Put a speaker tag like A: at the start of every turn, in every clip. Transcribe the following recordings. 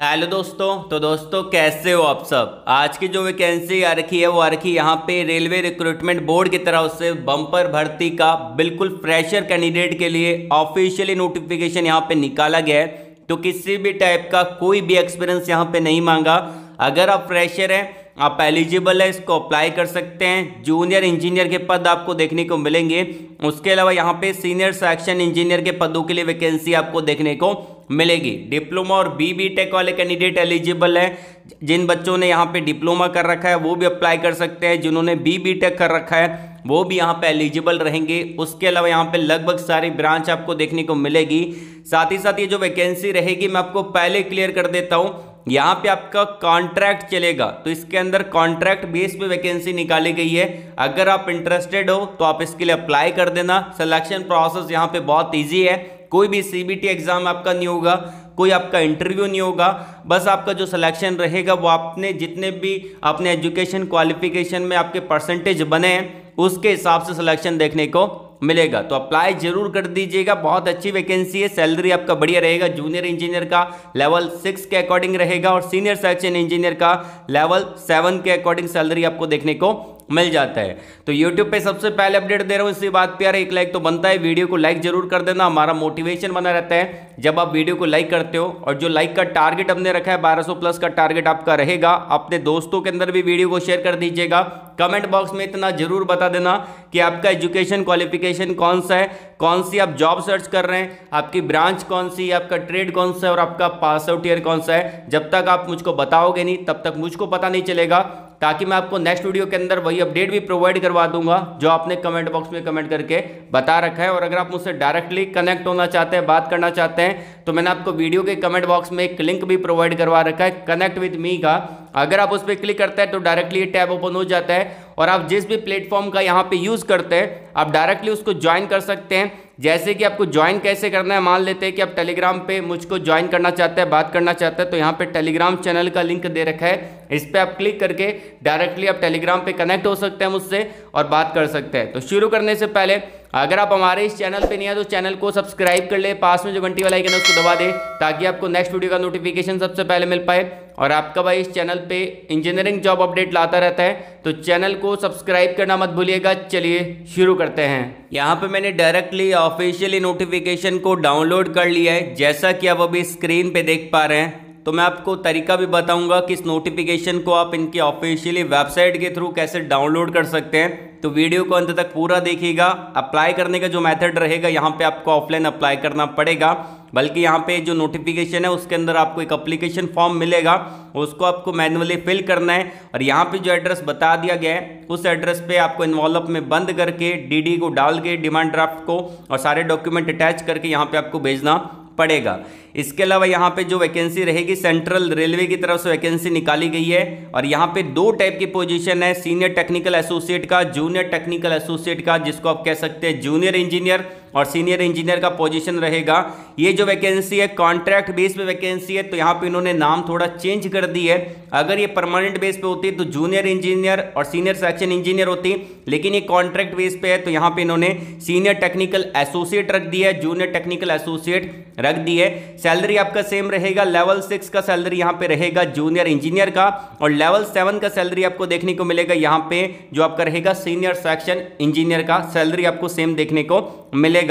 A: Hello दोस्तों तो दोस्तों, कैसे हो आप सब? आज की जो वैकेंसी आ रखी है, वो आ रखी यहाँ पे रेलवे रिक्रूटमेंट बोर्ड की तरफ़ से बम्पर भर्ती का बिल्कुल फ्रेशर कैंडिडेट के लिए ऑफिशियली नोटिफिकेशन यहाँ पे निकाला गया है। तो किसी भी टाइप का कोई भी एक्सपीरियंस यहाँ पे नहीं मांगा। अगर आप फ्रेशर हैं, आप एलिजिबल है, इसको अप्लाई कर सकते हैं। जूनियर इंजीनियर के पद आपको देखने को मिलेंगे। उसके अलावा यहाँ पे सीनियर सेक्शन इंजीनियर के पदों के लिए वैकेंसी आपको देखने को मिलेगी। डिप्लोमा और बी बी टेक वाले कैंडिडेट एलिजिबल हैं। जिन बच्चों ने यहाँ पे डिप्लोमा कर रखा है, वो भी अप्लाई कर सकते हैं। जिन्होंने बी बी टेक कर रखा है, वो भी यहाँ पे एलिजिबल रहेंगे। उसके अलावा यहाँ पे लगभग सारी ब्रांच आपको देखने को मिलेगी। साथ ही साथ ये जो वैकेंसी रहेगी, मैं आपको पहले क्लियर कर देता हूँ। यहाँ पे आपका कॉन्ट्रैक्ट चलेगा। तो इसके अंदर कॉन्ट्रैक्ट बेस पे वैकेंसी निकाली गई है। अगर आप इंटरेस्टेड हो तो आप इसके लिए अप्लाई कर देना। सिलेक्शन प्रोसेस यहाँ पे बहुत ईजी है। कोई भी सीबीटी एग्ज़ाम आपका नहीं होगा, कोई आपका इंटरव्यू नहीं होगा, बस आपका जो सिलेक्शन रहेगा वो आपने जितने भी अपने एजुकेशन क्वालिफिकेशन में आपके परसेंटेज बने हैं, उसके हिसाब से सिलेक्शन देखने को मिलेगा। तो अप्लाई ज़रूर कर दीजिएगा, बहुत अच्छी वैकेंसी है सैलरी आपका बढ़िया रहेगा जूनियर इंजीनियर का लेवल सिक्स के अकॉर्डिंग रहेगा और सीनियर सेक्शन इंजीनियर का लेवल सेवन के अकॉर्डिंग सैलरी आपको देखने को मिल जाता है। तो YouTube पे सबसे पहले अपडेट दे रहा हूँ इसी बात प्यार, एक लाइक तो बनता है। वीडियो को लाइक ज़रूर कर देना, हमारा मोटिवेशन बना रहता है। जब आप वीडियो को लाइक करते हो, और जो लाइक का टारगेट हमने रखा है 1200 प्लस का टारगेट आपका रहेगा, अपने दोस्तों के अंदर भी वीडियो को शेयर कर दीजिएगा। कमेंट बॉक्स में इतना ज़रूर बता देना कि आपका एजुकेशन क्वालिफिकेशन कौन सा है, कौन सी आप जॉब सर्च कर रहे हैं, आपकी ब्रांच कौन सी आपका ट्रेड कौन सा है, और आपका पास आउट ईयर कौन सा है। जब तक आप मुझको बताओगे नहीं, तब तक मुझको पता नहीं चलेगा। ताकि मैं आपको नेक्स्ट वीडियो के अंदर वही अपडेट भी प्रोवाइड करवा दूँगा, जो आपने कमेंट बॉक्स में कमेंट करके बता रखा है। और अगर आप मुझसे डायरेक्टली कनेक्ट होना चाहते हैं, बात करना चाहते हैं तो मैंने आपको वीडियो के कमेंट बॉक्स में एक लिंक भी प्रोवाइड करवा रखा है कनेक्ट विथ मी का। अगर आप उस पर क्लिक करते हैं तो डायरेक्टली ये टैब ओपन हो जाता है। और आप जिस भी प्लेटफॉर्म का यहाँ पे यूज़ करते हैं, आप डायरेक्टली उसको ज्वाइन कर सकते हैं। जैसे कि आपको ज्वाइन कैसे करना है, मान लेते हैं कि आप टेलीग्राम पे मुझको ज्वाइन करना चाहते हैं, बात करना चाहते हैं तो यहाँ पे टेलीग्राम चैनल का लिंक दे रखा है। इस पर आप क्लिक करके डायरेक्टली आप टेलीग्राम पे कनेक्ट हो सकते हैं मुझसे और बात कर सकते हैं। तो शुरू करने से पहले अगर आप हमारे इस चैनल पे नहीं है तो चैनल को सब्सक्राइब कर ले, पास में जो घंटी वाला आइकन है उसको दबा दे, ताकि आपको नेक्स्ट वीडियो का नोटिफिकेशन सबसे पहले मिल पाए। और आपका भाई इस चैनल पे इंजीनियरिंग जॉब अपडेट लाता रहता है तो चैनल को सब्सक्राइब करना मत भूलिएगा। चलिए शुरू करते हैं। यहाँ पे मैंने डायरेक्टली ऑफिशियली नोटिफिकेशन को डाउनलोड कर लिया है। जैसा कि आप अभी स्क्रीन पे देख पा रहे हैं तो मैं आपको तरीका भी बताऊँगा कि इस नोटिफिकेशन को आप इनकी ऑफिशियली वेबसाइट के थ्रू कैसे डाउनलोड कर सकते हैं। तो वीडियो को अंत तक पूरा देखिएगा। अप्लाई करने का जो मेथड रहेगा, यहाँ पे आपको ऑफलाइन अप्लाई करना पड़ेगा। बल्कि यहाँ पे जो नोटिफिकेशन है, उसके अंदर आपको एक अप्लीकेशन फॉर्म मिलेगा। उसको आपको मैनुअली फिल करना है। और यहाँ पे जो एड्रेस बता दिया गया है, उस एड्रेस पे आपको इन्वॉल्व में बंद करके डीडी को डाल के डिमांड ड्राफ्ट को और सारे डॉक्यूमेंट अटैच करके यहाँ पे आपको भेजना पड़ेगा। इसके अलावा यहाँ पे जो वैकेंसी रहेगी सेंट्रल रेलवे की तरफ़ से वैकेंसी निकाली गई है और यहाँ पे दो टाइप की पोजीशन है सीनियर टेक्निकल एसोसिएट का जूनियर टेक्निकल एसोसिएट का, जिसको आप कह सकते हैं जूनियर इंजीनियर और सीनियर इंजीनियर का पोजीशन रहेगा। ये जो वैकेंसी है कॉन्ट्रैक्ट बेस पे वैकेंसी है तो यहाँ पे इन्होंने नाम थोड़ा चेंज कर दी है। अगर ये परमानेंट बेस पे होती तो जूनियर इंजीनियर और सीनियर सेक्शन इंजीनियर होती, लेकिन ये कॉन्ट्रैक्ट बेस पे है तो यहाँ पे इन्होंने सीनियर टेक्निकल एसोसिएट रख दिया है जूनियर टेक्निकल एसोसिएट रख दी है। सैलरी आपका सेम रहेगा लेवल सिक्स का सैलरी यहाँ पे रहेगा जूनियर इंजीनियर का, और लेवल सेवन का सैलरी आपको देखने को मिलेगा, यहाँ पे जो आपका रहेगा सीनियर सेक्शन इंजीनियर का सैलरी आपको सेम देखने को मिलेगा।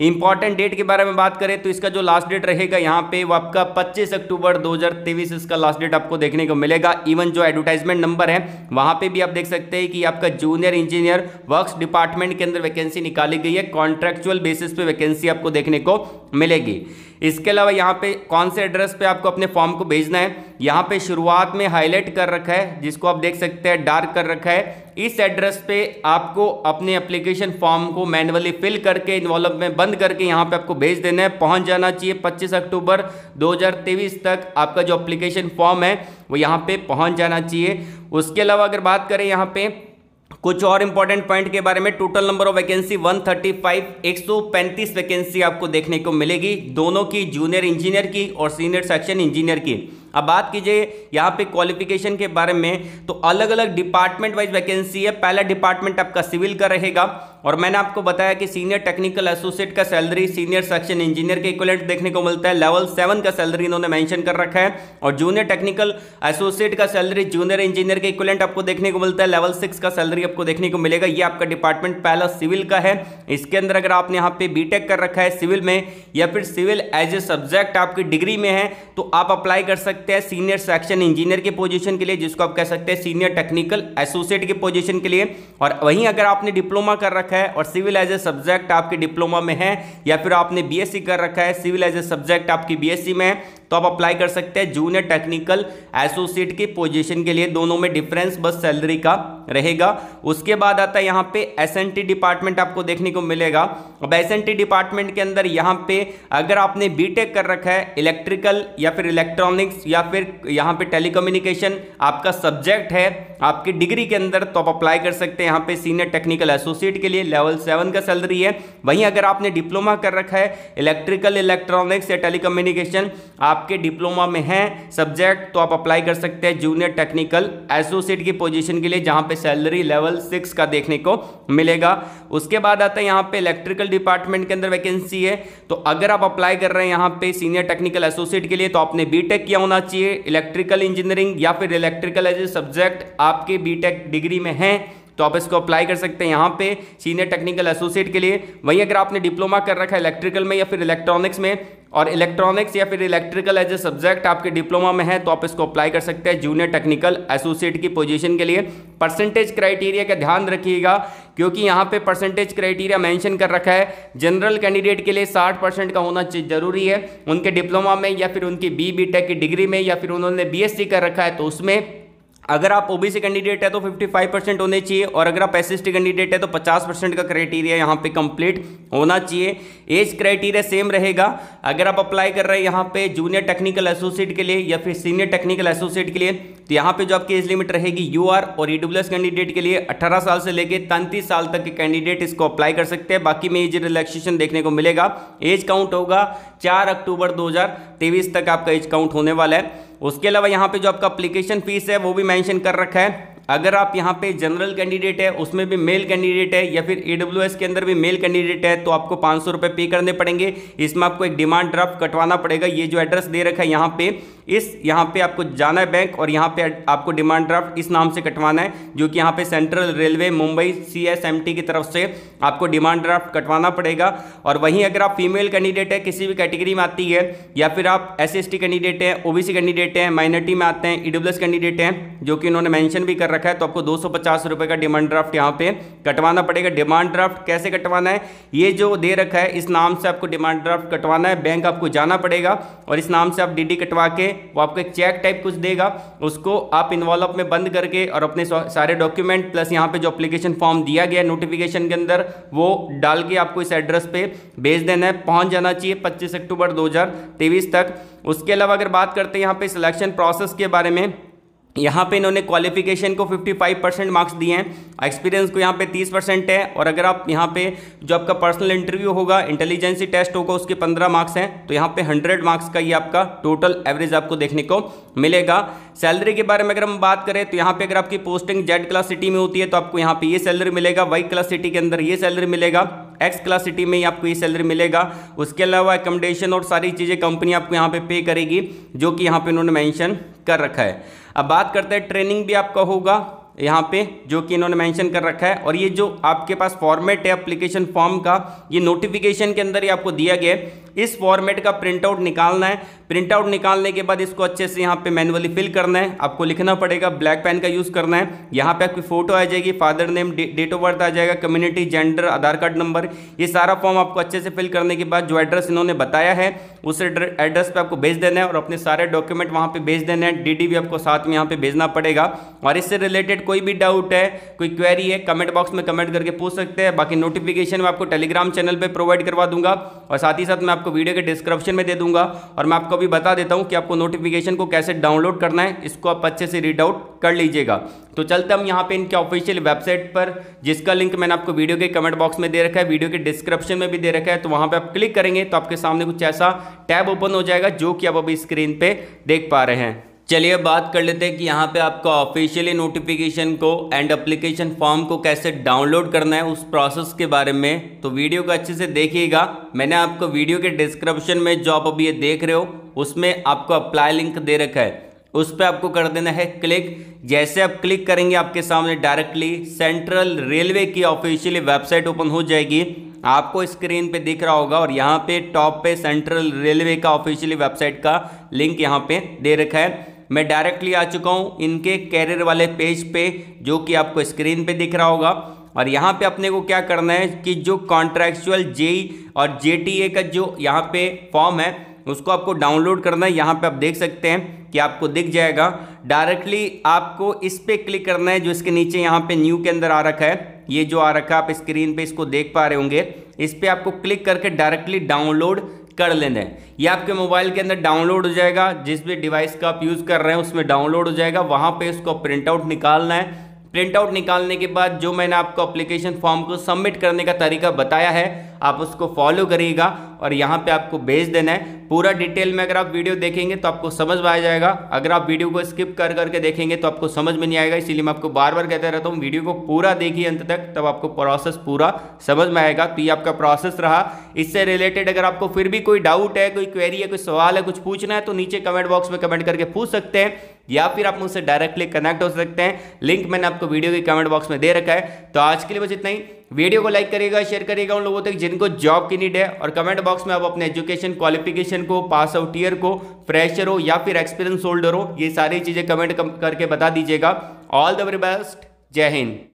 A: इंपॉर्टेंट डेट के बारे में बात करें तो इसका जो लास्ट डेट रहेगा यहाँ पे, वो आपका 25 अक्टूबर 2023 इसका लास्ट डेट आपको देखने को मिलेगा। इवन जो एडवर्टाइजमेंट नंबर है, वहाँ पे भी आप देख सकते हैं कि आपका जूनियर इंजीनियर वर्क्स डिपार्टमेंट के अंदर वैकेंसी निकाली गई है। कॉन्ट्रेक्चुअल बेसिस पे वैकेंसी आपको देखने को मिलेगी। इसके अलावा यहाँ पे कौन से एड्रेस पे आपको अपने फॉर्म को भेजना है? यहाँ पे शुरुआत में हाईलाइट कर रखा है, जिसको आप देख सकते हैं डार्क कर रखा है। इस एड्रेस पे आपको अपने एप्लीकेशन फॉर्म को मैनुअली फिल करके इन्वॉल्व में बंद करके यहाँ पे आपको भेज देना है। पहुँच जाना चाहिए 25 अक्टूबर 2023 तक। आपका जो एप्लीकेशन फॉर्म है, वो यहाँ पे पहुँच जाना चाहिए। उसके अलावा अगर बात करें यहाँ पे कुछ और इंपॉर्टेंट पॉइंट के बारे में total number of vacancy 135 135 vacancy आपको देखने को मिलेगी। दोनों की जूनियर इंजीनियर की और सीनियर सेक्शन इंजीनियर की। अब बात कीजिए यहाँ पे क्वालिफिकेशन के बारे में। तो अलग अलग डिपार्टमेंट वाइज वैकेंसी है। पहला डिपार्टमेंट आपका सिविल का रहेगा। और मैंने आपको बताया कि सीनियर टेक्निकल एसोसिएट का सैलरी सीनियर सेक्शन इंजीनियर के इक्वलेंट देखने को मिलता है। लेवल सेवन का सैलरी इन्होंने मैंशन कर रखा है। और जूनियर टेक्निकल एसोसिएट का सैलरी जूनियर इंजीनियर के इक्वलेंट आपको देखने को मिलता है। लेवल सिक्स का सैलरी आपको देखने को मिलेगा। ये आपका डिपार्टमेंट पहला सिविल का है। इसके अंदर अगर आपने यहाँ पे बीटेक कर रखा है सिविल में, या फिर सिविल एज ए सब्जेक्ट आपकी डिग्री में है तो आप अप्लाई कर सकते हैं सीनियर सेक्शन इंजीनियर की पोजीशन के लिए, जिसको आप कह सकते हैं सीनियर टेक्निकल एसोसिएट की पोजीशन के लिए। और वहीं अगर आपने डिप्लोमा कर रखा है और सिविल एज ए सब्जेक्ट आपके डिप्लोमा में है या फिर आपने बीएससी कर रखा है सिविल एज ए सब्जेक्ट आपकी बीएससी में है तो आप अप्लाई कर सकते हैं जूनियर टेक्निकल एसोसिएट की पोजीशन के लिए। दोनों में डिफरेंस बस सैलरी का रहेगा। उसके बाद आता है यहाँ पे एस डिपार्टमेंट आपको देखने को मिलेगा। अब एस डिपार्टमेंट के अंदर यहाँ पे अगर आपने बीटेक कर रखा है इलेक्ट्रिकल या फिर इलेक्ट्रॉनिक्स या फिर यहाँ पे टेलीकम्युनिकेशन आपका सब्जेक्ट है, आपकी डिग्री के अंदर तो आप अप्लाई कर सकते हैं यहाँ पे सीनियर टेक्निकल एसोसिएट के लिए। लेवल सेवन का सैलरी है। वहीं अगर आपने डिप्लोमा कर रखा है इलेक्ट्रिकल इलेक्ट्रॉनिक्स या टेलीकम्युनिकेशन आपके डिप्लोमा में है सब्जेक्ट तो आप अप्लाई कर सकते हैं जूनियर टेक्निकल एसोसिएट की पोजीशन के लिए, जहाँ पे सैलरी लेवल सिक्स का देखने को मिलेगा। उसके बाद आता है यहाँ पे इलेक्ट्रिकल डिपार्टमेंट के अंदर वैकेंसी है। तो अगर आप अप्लाई कर रहे हैं यहाँ पे सीनियर टेक्निकल एसोसिएट के लिए तो आपने बीटेक किया होना चाहिए इलेक्ट्रिकल इंजीनियरिंग या फिर इलेक्ट्रिकल एज ए सब्जेक्ट आपके बीटेक डिग्री में है तो आप इसको अप्लाई कर सकते हैं यहाँ पे सीनियर टेक्निकल एसोसिएट के लिए। वहीं अगर आपने डिप्लोमा कर रखा है इलेक्ट्रिकल में या फिर इलेक्ट्रॉनिक्स में और इलेक्ट्रॉनिक्स या फिर इलेक्ट्रिकल एज ए सब्जेक्ट आपके डिप्लोमा में है तो आप इसको अप्लाई कर सकते हैं जूनियर टेक्निकल एसोसिएट की पोजीशन के लिए। परसेंटेज क्राइटेरिया का ध्यान रखिएगा, क्योंकि यहाँ पे परसेंटेज क्राइटेरिया मेंशन कर रखा है। जनरल कैंडिडेट के लिए 60 परसेंट का होना ज़रूरी है। उनके डिप्लोमा में या फिर उनकी बी बी टेक की डिग्री में या फिर उन्होंने बीएससी कर रखा है तो उसमें अगर आप ओबीसी कैंडिडेट है तो 55 परसेंट होने चाहिए और अगर आप एस कैंडिडेट है तो 50 परसेंट का क्राइटेरिया यहाँ पे कंप्लीट होना चाहिए। एज क्राइटेरिया सेम रहेगा। अगर आप अप्लाई कर रहे हैं यहाँ पे जूनियर टेक्निकल एसोसिएट के लिए या फिर सीनियर टेक्निकल एसोसिएट के लिए तो यहाँ पे जो आपकी एज लिमिट रहेगी यूआर और ई कैंडिडेट के लिए अट्ठारह साल से लेकर तैंतीस साल तक के कैंडिडेट इसको अप्लाई कर सकते हैं। बाकी में एज रिलैक्सेशन देखने को मिलेगा। एज काउंट होगा चार अक्टूबर दो हज़ार तेईस तक आपका एज काउंट होने वाला है। उसके अलावा यहाँ पे जो आपका अप्लीकेशन फ़ीस है, वो भी मैंशन कर रखा है। अगर आप यहाँ पे जनरल कैंडिडेट है, उसमें भी मेल कैंडिडेट है, या फिर ई के अंदर भी मेल कैंडिडेट है तो आपको पाँच सौ पे करने पड़ेंगे। इसमें आपको एक डिमांड ड्राफ्ट कटवाना पड़ेगा। ये जो एड्रेस दे रखा है यहाँ पे, इस यहाँ पे आपको जाना है बैंक और यहाँ पे आपको डिमांड ड्राफ्ट इस नाम से कटवाना है, जो कि यहाँ पे central railway Mumbai C S M T की तरफ़ से आपको डिमांड ड्राफ्ट कटवाना पड़ेगा। और वहीं अगर आप फीमेल कैंडिडेट है, किसी भी कैटेगरी में आती है, या फिर आप एस सी कैंडिडेट हैं ओबीसी कैंडिडेट हैं माइनॉरिटी में आते हैं ई कैंडिडेट हैं, जो कि उन्होंने मैंशन भी कर रखा है तो आपको दो सौ का डिमांड ड्राफ्ट यहाँ पे कटवाना पड़ेगा। डिमांड ड्राफ्ट कैसे कटवाना है? ये जो दे रखा है, इस नाम से आपको डिमांड ड्राफ्ट कटवाना है। बैंक आपको जाना पड़ेगा और इस नाम से आप डी कटवा के वो आपको एक चेक टाइप कुछ देगा। उसको आप इन्वॉल्व में बंद करके और अपने सारे डॉक्यूमेंट प्लस यहाँ पे जो अप्लीकेशन फॉर्म दिया गया नोटिफिकेशन के अंदर, वो डाल के आपको इस एड्रेस पे भेज देना है। पहुँच जाना चाहिए पच्चीस अक्टूबर दो तक। उसके अलावा अगर बात करते हैं यहाँ पे सिलेक्शन प्रोसेस के बारे में यहाँ पे इन्होंने क्वालिफिकेशन को 55 परसेंट मार्क्स दिए हैं। एक्सपीरियंस को यहाँ पे 30 परसेंट है और अगर आप यहाँ पे जो आपका पर्सनल इंटरव्यू होगा इंटेलिजेंसी टेस्ट होगा, उसके 15 मार्क्स हैं तो यहाँ पे 100 मार्क्स का ये आपका टोटल एवरेज आपको देखने को मिलेगा। सैलरी के बारे में अगर हम बात करें तो यहाँ पे अगर आपकी पोस्टिंग जेड क्लास सिटी में होती है तो आपको यहाँ पे ये सैलरी मिलेगा वाई क्लास सिटी के अंदर ये सैलरी मिलेगा एक्स क्लास सिटी में ही आपको ये सैलरी मिलेगा। उसके अलावा एकोमोडेशन और सारी चीज़ें कंपनी आपको यहाँ पे पे करेगी, जो कि यहाँ पे उन्होंने मेंशन कर रखा है। अब बात करते हैं ट्रेनिंग भी आपका होगा यहाँ पे, जो कि इन्होंने मेंशन कर रखा है। और ये जो आपके पास फॉर्मेट है एप्लीकेशन फॉर्म का, ये नोटिफिकेशन के अंदर ही आपको दिया गया है। इस फॉर्मेट का प्रिंटआउट निकालना है। प्रिंट आउट निकालने के बाद इसको अच्छे से यहाँ पे मैनुअली फिल करना है। आपको लिखना पड़ेगा, ब्लैक पेन का यूज़ करना है। यहाँ पे आपकी फ़ोटो आ जाएगी, father name date of birth आ जाएगा, community, gender, Aadhaar card number. ये सारा फॉर्म आपको अच्छे से फिल करने के बाद जो एड्रेस इन्होंने बताया है, उस एड्रेस पर आपको भेज देना है और अपने सारे डॉक्यूमेंट वहाँ पर भेज देना है। डी भी आपको साथ में यहाँ पे भेजना पड़ेगा। और इससे रिलेटेड कोई भी डाउट है, कोई क्वेरी है, कमेंट बॉक्स में कमेंट करके पूछ सकते हैं। बाकी नोटिफिकेशन मैं आपको टेलीग्राम चैनल पर प्रोवाइड करवा दूँगा। और साथ ही साथ मैं आपको वीडियो के डिस्क्रिप्शन में दे दूँगा। और मैं आपको भी बता देता हूँ कि आपको नोटिफिकेशन को कैसे डाउनलोड करना है, इसको आप अच्छे से रीड आउट कर लीजिएगा। तो चलते हम यहाँ पे इनके ऑफिशियल वेबसाइट पर, जिसका लिंक मैंने आपको वीडियो के कमेंट बॉक्स में दे रखा है वीडियो के डिस्क्रिप्शन में भी दे रखा है तो वहाँ पे आप क्लिक करेंगे तो आपके सामने कुछ ऐसा टैब ओपन हो जाएगा, जो कि आप अभी स्क्रीन पर देख पा रहे हैं। चलिए बात कर लेते हैं कि यहाँ पे आपको ऑफिशियली नोटिफिकेशन को एंड अप्लीकेशन फॉर्म को कैसे डाउनलोड करना है उस प्रोसेस के बारे में। तो वीडियो को अच्छे से देखिएगा। मैंने आपको वीडियो के डिस्क्रिप्शन में जो आप अभी ये देख रहे हो, उसमें आपको अप्लाई लिंक दे रखा है। उस पर आपको कर देना है क्लिक जैसे आप क्लिक करेंगे, आपके सामने डायरेक्टली सेंट्रल रेलवे की ऑफिशियली वेबसाइट ओपन हो जाएगी। आपको स्क्रीन पे दिख रहा होगा और यहाँ पे टॉप पे सेंट्रल रेलवे का ऑफिशियली वेबसाइट का लिंक यहाँ पे दे रखा है। मैं डायरेक्टली आ चुका हूँ इनके कैरियर वाले पेज पे, जो कि आपको स्क्रीन पे दिख रहा होगा। और यहाँ पे अपने को क्या करना है कि जो कॉन्ट्रेक्चुअल जेई और जेटीए का जो यहाँ पे फॉर्म है, उसको आपको डाउनलोड करना है। यहाँ पे आप देख सकते हैं कि आपको दिख जाएगा। डायरेक्टली आपको इस पे क्लिक करना है, जो इसके नीचे यहाँ पे न्यू के अंदर आ रखा है। ये जो आ रखा है, आप स्क्रीन पे इसको देख पा रहे होंगे। इस पर आपको क्लिक करके डायरेक्टली डाउनलोड कर लेना। है ये आपके मोबाइल के अंदर डाउनलोड हो जाएगा, जिस भी डिवाइस का आप यूज़ कर रहे हैं उसमें डाउनलोड हो जाएगा। वहाँ पे उसको प्रिंट आउट निकालना है। प्रिंट आउट निकालने के बाद जो मैंने आपको अप्लीकेशन फॉर्म को सबमिट करने का तरीका बताया है आप उसको फॉलो करिएगा और यहाँ पे आपको भेज देना है। पूरा डिटेल में अगर आप वीडियो देखेंगे तो आपको समझ में आ जाएगा। अगर आप वीडियो को स्किप कर करके देखेंगे तो आपको समझ में नहीं आएगा। इसीलिए मैं आपको बार बार कहते रहता हूँ वीडियो को पूरा देखिए अंत तक, तब आपको प्रोसेस पूरा समझ में आएगा। तो ये आपका प्रोसेस रहा। इससे रिलेटेड अगर आपको फिर भी कोई डाउट है, कोई क्वेरी है, कोई सवाल है, कुछ पूछना है तो नीचे कमेंट बॉक्स में कमेंट करके पूछ सकते हैं, या फिर आप मुझसे डायरेक्टली कनेक्ट हो सकते हैं। लिंक मैंने आपको वीडियो के कमेंट बॉक्स में दे रखा है। तो आज के लिए बस इतना ही। वीडियो को लाइक करेगा शेयर करेगा उन लोगों तक जिनको जॉब की नीड है और कमेंट बॉक्स में आप अपने एजुकेशन क्वालिफिकेशन को पास आउट ईयर को फ्रेशर हो या फिर एक्सपीरियंस होल्डर हो, ये सारी चीज़ें कमेंट करके बता दीजिएगा। ऑल द वेरी बेस्ट जय हिंद।